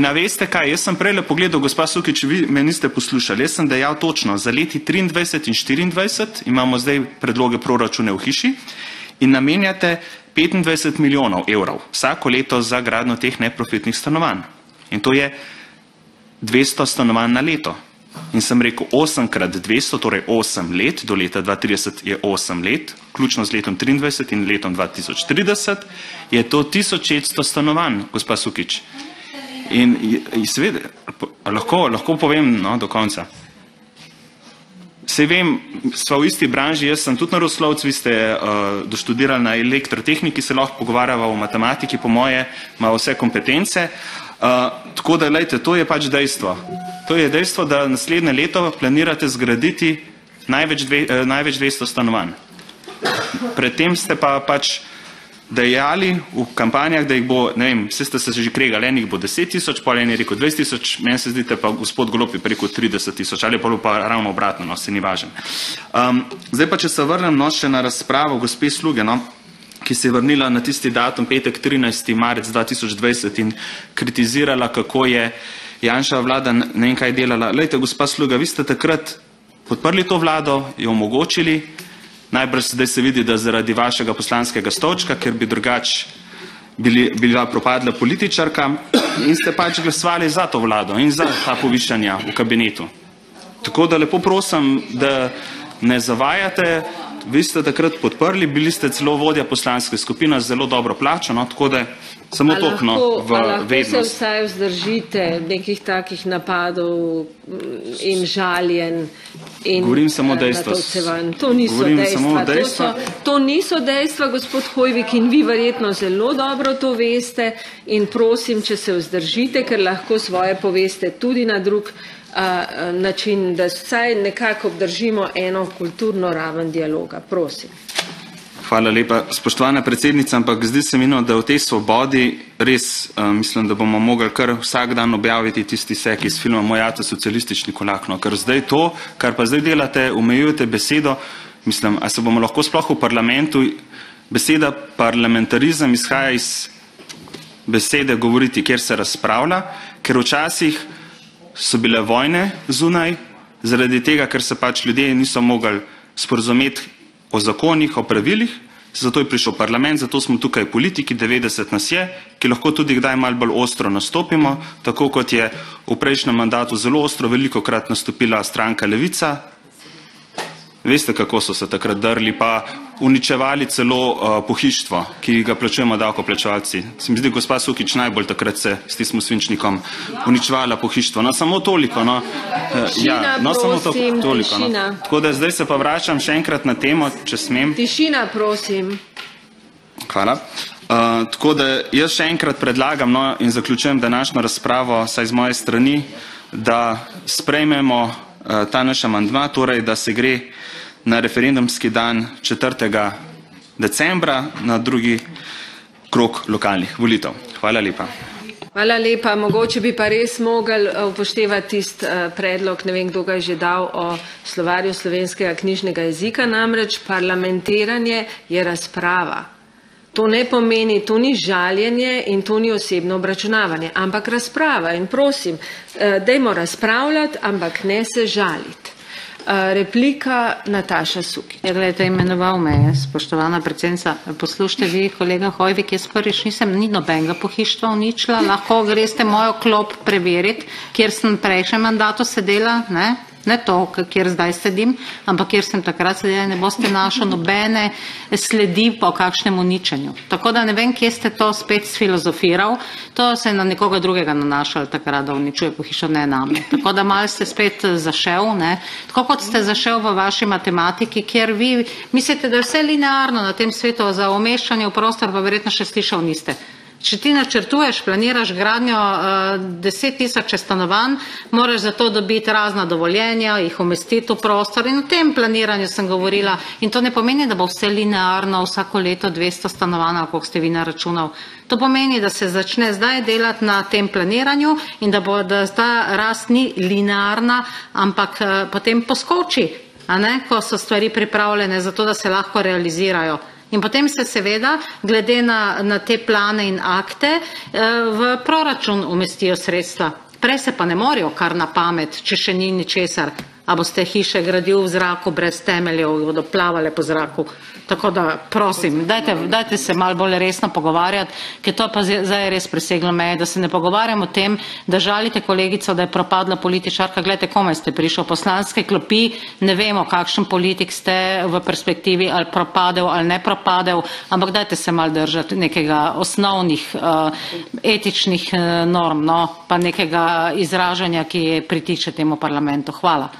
In a veste kaj, jaz sem prej pogledal, gospa Sukič, vi me niste poslušali, jaz sem dejal točno, za leti 23 in 24 imamo zdaj predloge proračune v hiši in namenjate 25 milijonov evrov vsako leto za gradno teh neprofitnih stanovanj. In to je 200 stanovanj na leto. In sem rekel 8 krat 200, torej 8 let, do leta 2030 je 8 let, ključno z letom 23 in letom 2030, je to 1600 stanovanj, gospa Sukič. In, seveda, lahko, lahko povem no, do konca. Sej vem, sva v isti branži, jaz sem tudi naravoslovec, vi ste uh, doštudirali na elektrotehniki, se lahko pogovarjava o matematiki, po moje ima vse kompetence. Uh, tako da, lejte, to je pač dejstvo. To je dejstvo, da naslednje leto planirate zgraditi največ, dve, uh, največ 200 stanovanj. Predtem ste pa pač dejali v kampanjah, da jih bo, ne vem, vse ste se že kregali, enih bo 10 tisoč, pa en je rekel 20 tisoč, meni se zdite pa gospod Golopi preko 30 tisoč, ali pa pa ravno obratno, no, se ni važen. Um, zdaj pa, če se vrnem no, še na razpravo gospe Sluge, no, ki se je vrnila na tisti datum, petek 13. marec 2020 in kritizirala, kako je Janša vlada ne vem kaj delala. Lejte, gospa Sluga, vi ste takrat podprli to vlado, jo omogočili, Najbrž zdaj se vidi, da zaradi vašega poslanskega stolčka, ker bi drugač bili, bila propadla političarka in ste pač glasovali za to vlado in za ta povišanja v kabinetu. Tako da lepo prosim, da ne zavajate, vi ste takrat podprli, bili ste celo vodja poslanske skupine, zelo dobro plačano, tako da Samo tokno v vednost. Lahko se vsaj vzdržite nekih takih napadov in žaljen in Govorim samo dejstva. To niso Govorim dejstva. To, so, to niso dejstva, gospod Hojvik, in vi verjetno zelo dobro to veste in prosim, če se vzdržite, ker lahko svoje poveste tudi na drug a, način, da vsaj nekako obdržimo eno kulturno raven dialoga. Prosim. Hvala lepa, spoštovana predsednica, ampak zdi se mi, no, da v tej svobodi res uh, mislim, da bomo mogli kar vsak dan objaviti tisti sek iz filma Moj ata socialistični kolak. No, ker zdaj to, kar pa zdaj delate, omejujete besedo, mislim, a se bomo lahko sploh v parlamentu, beseda parlamentarizem izhaja iz besede govoriti, kjer se razpravlja, ker včasih so bile vojne zunaj, zaradi tega, ker se pač ljudje niso mogli sporozumeti o zakonih, o pravilih, zato je prišel parlament, zato smo tukaj politiki, 90 nas je, ki lahko tudi kdaj malo bolj ostro nastopimo, tako kot je v prejšnjem mandatu zelo ostro veliko krat nastopila stranka Levica, Veste, kako so se takrat drli, pa uničevali celo uh, pohištvo, ki ga plačujemo davkoplačevalci. Se mi zdi, gospa Sukič najbolj takrat se s tistim svinčnikom uničevala pohištvo. No, samo toliko. No, uh, ja, no, samo to, toliko. No. Tako da zdaj se pa vračam še enkrat na temo, če smem. Tišina, prosim. Hvala. Uh, tako da jaz še enkrat predlagam no, in zaključujem današnjo razpravo, saj z moje strani, da sprejmemo ta naš amandma, torej da se gre na referendumski dan 4. decembra na drugi krok lokalnih volitev. Hvala lepa. Hvala lepa. Mogoče bi pa res mogli eh, upoštevati tist eh, predlog, ne vem, kdo ga je že dal o slovarju slovenskega knjižnega jezika, namreč parlamentiranje je razprava. To ne pomeni, to ni žaljenje in to ni osebno obračunavanje, ampak razprava. In prosim, eh, dajmo razpravljati, ampak ne se žaliti. Eh, replika Nataša Suki. Ja, gledajte, imenoval me je, spoštovana predsednica. Poslušajte vi, kolega Hojvik, jaz prvič nisem ni nobenega pohištva uničila, lahko greste mojo klop preveriti, kjer sem prejšnjem mandatu sedela, ne? Ne to, kjer zdaj sedim, ampak kjer sem takrat sedela, ne boste našli nobene sledi po kakšnem uničenju. Tako da ne vem, kje ste to spet sfilozofiral, to se je na nekoga drugega nanašalo takrat, da uničuje pohišo, ne name. Tako da mal ste spet zašel, ne. Tako kot ste zašel v vaši matematiki, kjer vi mislite, da je vse linearno na tem svetu za umeščanje v prostor, pa verjetno še slišal niste. Če ti načrtuješ, planiraš gradnjo uh, deset tisoč stanovanj, moraš za to dobiti razna dovoljenja, jih umestiti v prostor in o tem planiranju sem govorila. In to ne pomeni, da bo vse linearno vsako leto 200 stanovanj, koliko ste vi naračunal. To pomeni, da se začne zdaj delati na tem planiranju in da bo da ta rast ni linearna, ampak uh, potem poskoči, ne, ko so stvari pripravljene za to, da se lahko realizirajo. In potem se seveda, glede na, na te plane in akte, eh, v proračun umestijo sredstva. Prej se pa ne morejo kar na pamet, če še ni ničesar. A boste hiše gradil v zraku brez temeljev, bodo plavale po zraku. Tako da, prosim, dajte, dajte se malo bolj resno pogovarjati, ker to pa zdaj je res preseglo meje, da se ne pogovarjamo o tem, da žalite kolegico, da je propadla političarka. Glejte, komaj ste prišli v poslanske klopi, ne vemo, kakšen politik ste v perspektivi, ali propadel ali ne propadel, ampak dajte se malo držati nekega osnovnih uh, etičnih uh, norm, no, pa nekega izražanja, ki pritiče temu parlamentu. Hvala.